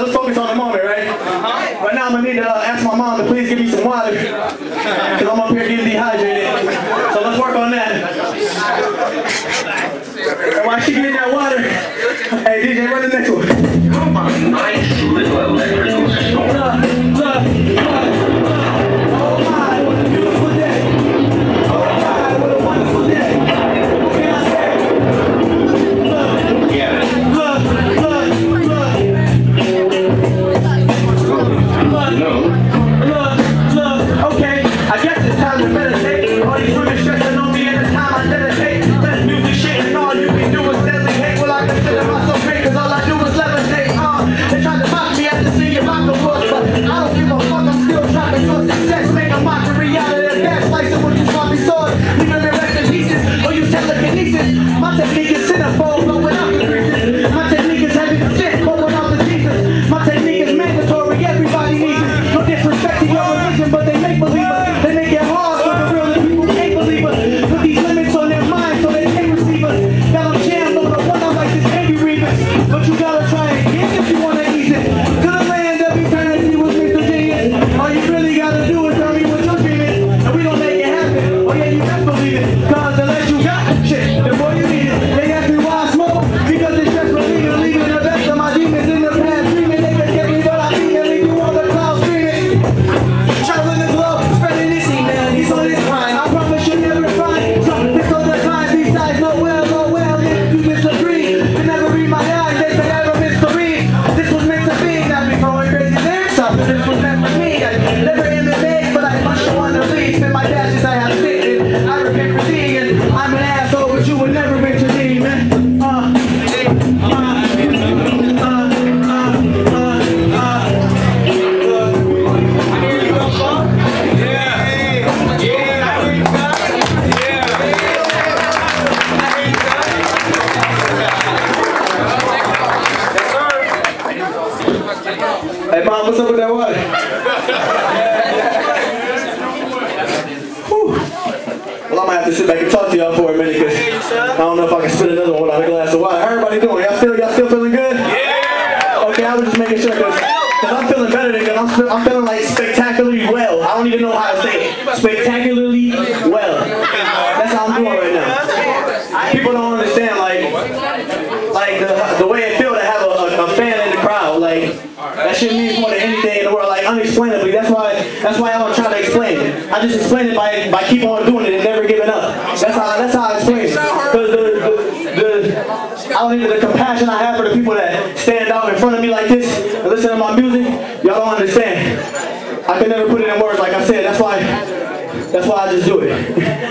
let's focus on the moment, right? Uh-huh. Right now I'm gonna need to uh, ask my mom to please give me some water. Cause I'm up here getting dehydrated. So let's work on that. And while she getting that water, Hey, mom, what's up with that water? Well, I'm gonna have to sit back and talk to y'all for a minute because I don't know if I can spit another one without a glass of water. How everybody doing? Y'all still, y'all still feeling good? Yeah. Okay, I was just making sure because I'm feeling better than because I'm, I'm feeling like spectacularly well. I don't even know how to say it. Spectacularly well. That's how I'm doing right now. People don't understand like like the, the way it feels to have a, a, a fan in the crowd. Like that shit means more than anything in the world. Like unexplainably. That's why that's why I don't try to explain it. I just explain it by by keep on doing it and never giving up. That's how that's how I explain it. Because the, the, the I don't even the compassion I have for the people that stand out in front of me like this and listen to my music, y'all don't understand. I can never put it in words like I said. That's why that's why I just do it.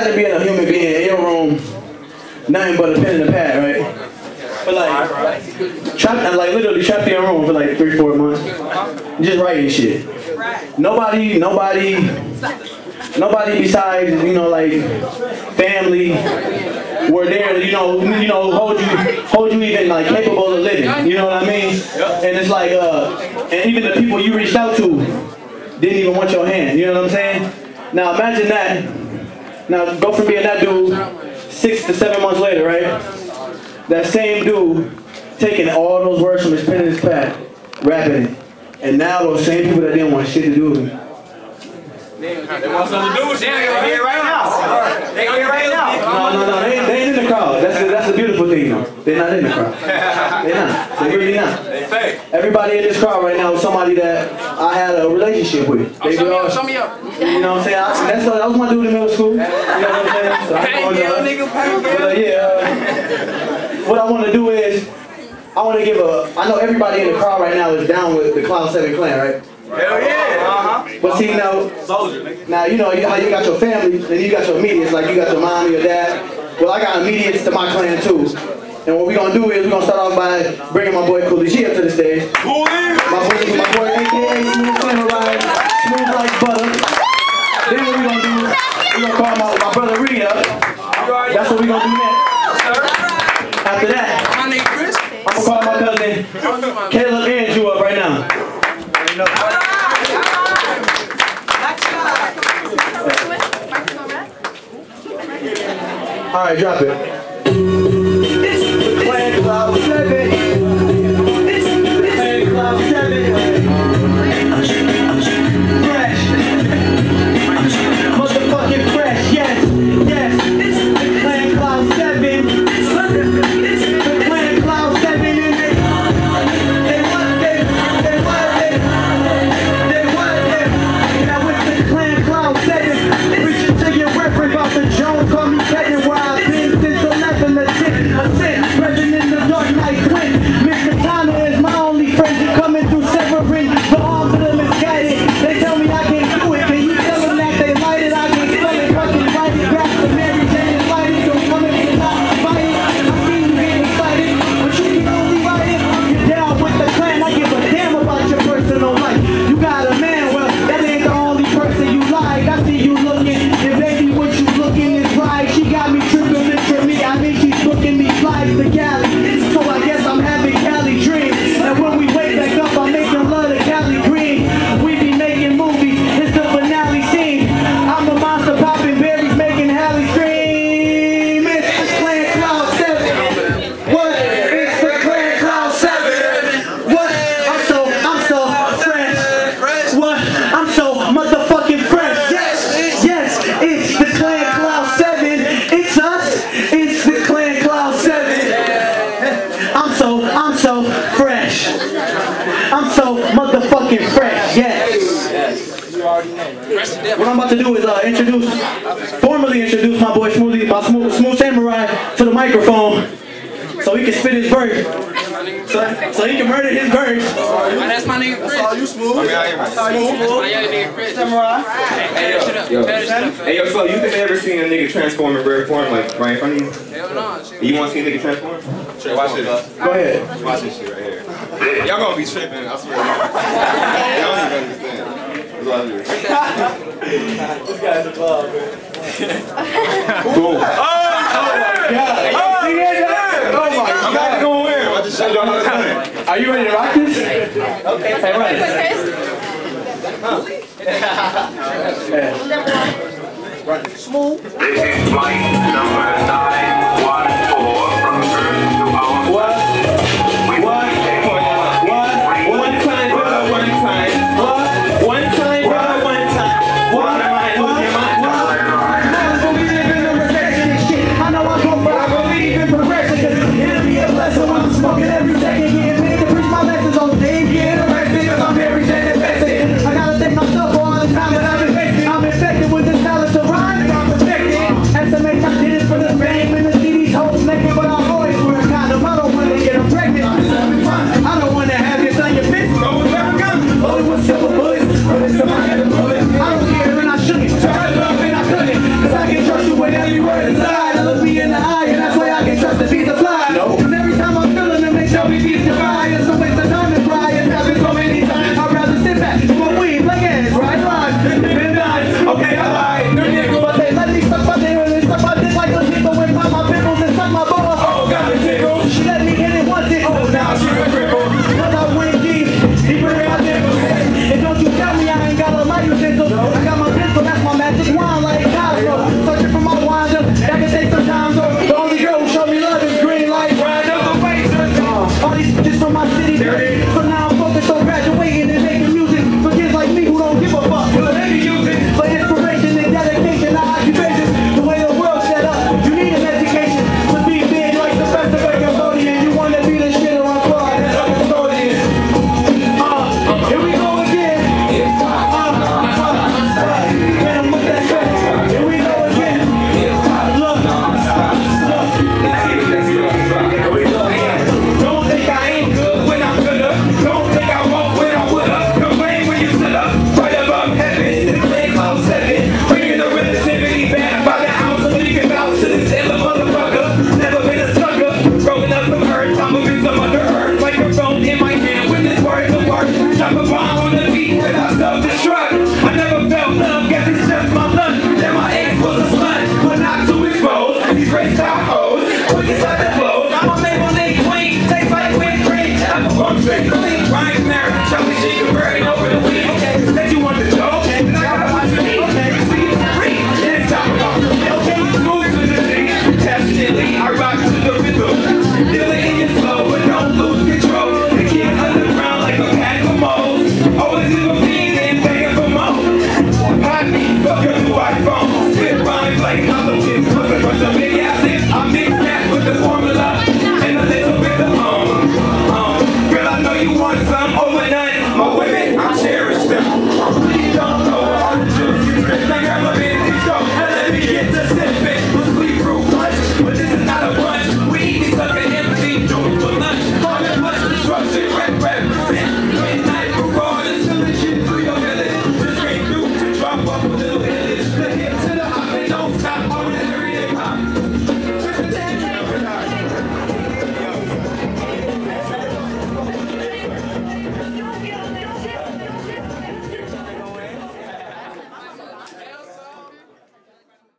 imagine being a human being in your room, nothing but a pen and a pad, right? For like, trapped, like literally trapped in your room for like three, four months, just writing shit. Nobody, nobody, nobody besides you know like family were there to you know you know hold you hold you even like capable of living. You know what I mean? And it's like uh, and even the people you reached out to didn't even want your hand. You know what I'm saying? Now imagine that. Now go from being that dude six to seven months later, right? That same dude taking all those words from his pen and his pad, rapping it. And now those same people that didn't want shit to do with him. They want something to do with you. They gonna here right now. They gonna here right now. No, no, no, they, ain't- they ain't in the crowd. That's the, that's the beautiful thing though. They're not in the crowd. They're not. They're really not. They fake. Everybody in this crowd right now is somebody that I had a relationship with. They Show me up. Show me up. You know what I'm saying? I, that's that was my dude in middle school. You know what I'm saying? So I'm Hey, going, yo, nigga, but, uh, yeah. uh, what I want to do is, I want to give a. I know everybody in the crowd right now is down with the Cloud Seven Clan, right? Hell yeah. Uh-huh. But see now, Soldier, now you know how you got your family, and you got your immediates, like you got your mom, your dad. Well, I got immediates to my clan too. And what we're gonna do is we're gonna start off by bringing my boy Cooley G up to the stage. Is? My boy, my boy AKA Smooth Samurai, smooth like butter. Then what we gonna do, we gonna call my, my brother Reed up. You already That's what we gonna do next. After that, My name Chris. I'm gonna call my cousin Caleb Andrew up right now. All right, drop it. What I'm about to do is uh, introduce, formally introduce my boy Smoothie, my smooth, smooth samurai to the microphone, so he can spit his verse, so, so he can murder his verse. That's my nigga Chris. All you smooth. My young nigga Chris. Samurai. Hey, yo. Yo. Better shut up. Hey yo, so you think they ever seen a nigga transform in rare form like right in front of you? Hell no. shit. You want to see a nigga transform? Sure, watch this. Go ahead. Watch this shit right here. Y'all gonna be tripping, I swear. Y'all don't even understand. It's all good. Boom. Yeah. See that? Oh my I'm not god. gonna win. I just y'all how to. Are you ready to rock this? Okay. Hey, run it. This is flight number 914